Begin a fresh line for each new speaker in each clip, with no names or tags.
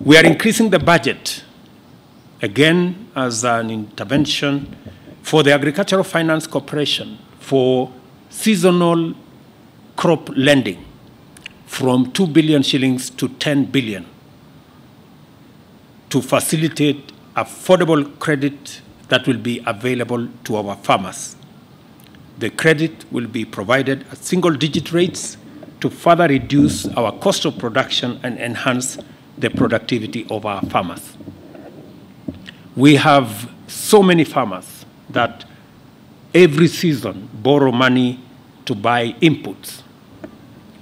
We are increasing the budget, again, as an intervention for the Agricultural Finance Corporation for seasonal crop lending from 2 billion shillings to 10 billion to facilitate affordable credit that will be available to our farmers. The credit will be provided at single digit rates to further reduce our cost of production and enhance the productivity of our farmers. We have so many farmers that every season borrow money to buy inputs.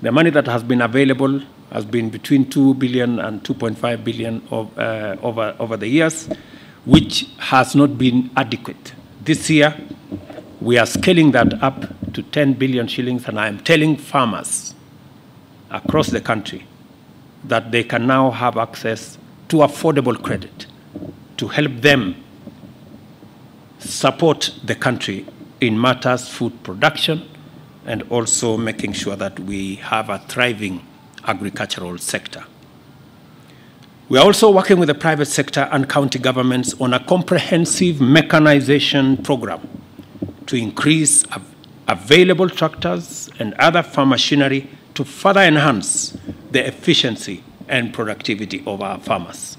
The money that has been available has been between 2 billion and 2.5 billion of, uh, over, over the years, which has not been adequate. This year, we are scaling that up to 10 billion shillings, and I am telling farmers across the country that they can now have access to affordable credit to help them support the country in matters of food production and also making sure that we have a thriving agricultural sector. We are also working with the private sector and county governments on a comprehensive mechanization program to increase av available tractors and other farm machinery to further enhance the efficiency and productivity of our farmers.